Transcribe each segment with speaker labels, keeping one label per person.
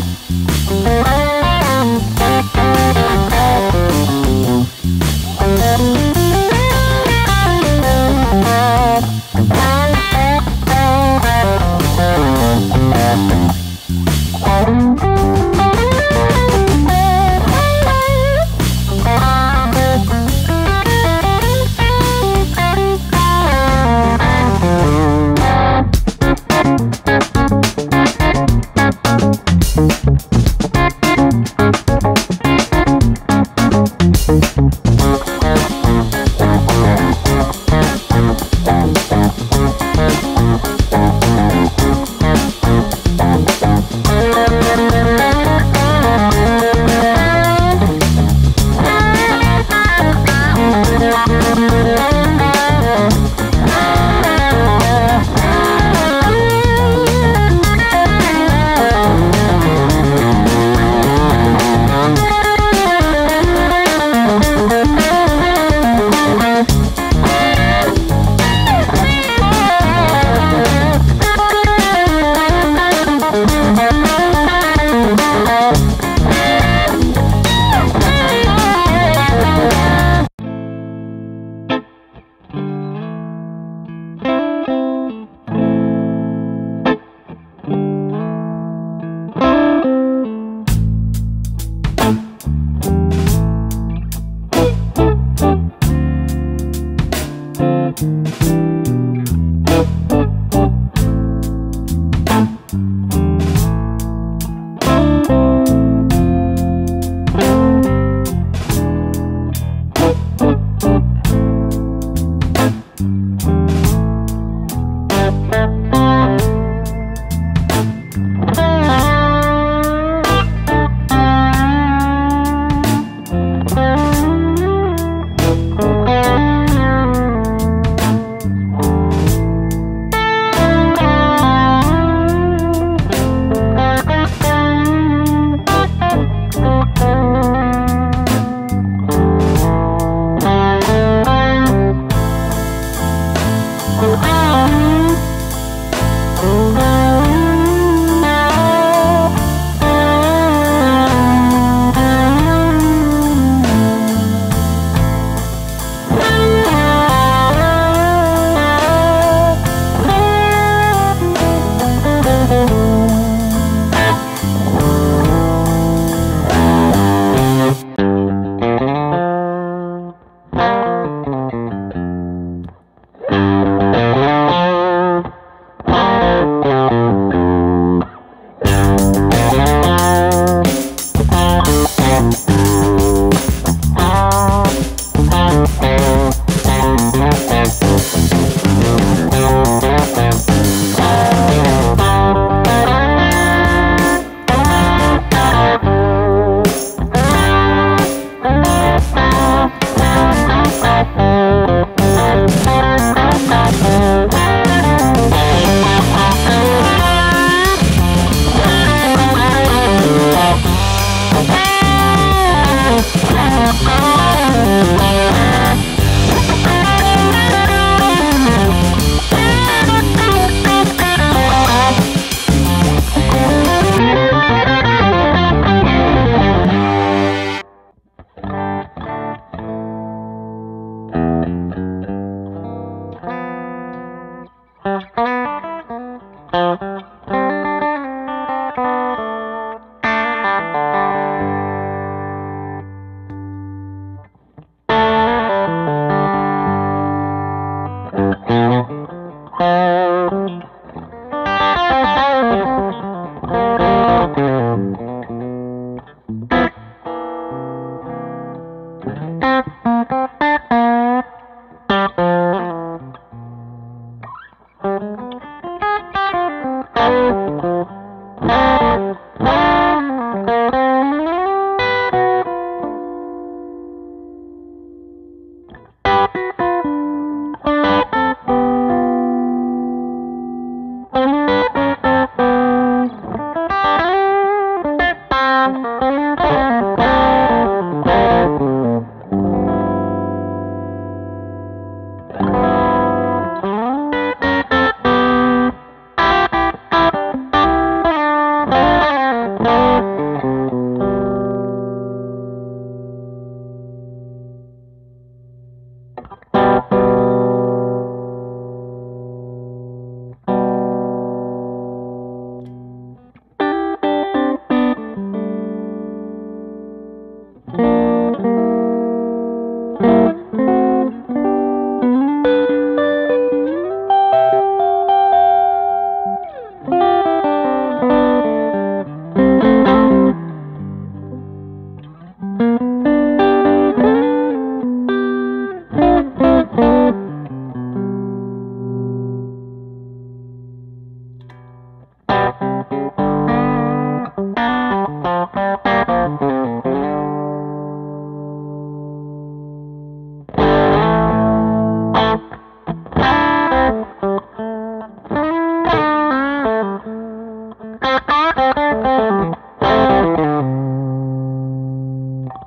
Speaker 1: Bye.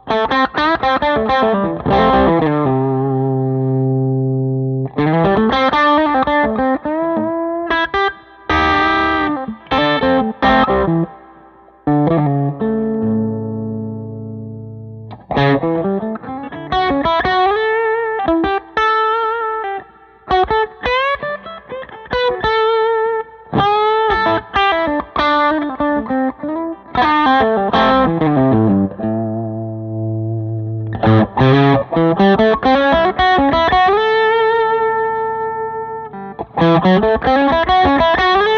Speaker 1: Thank you. Thank you.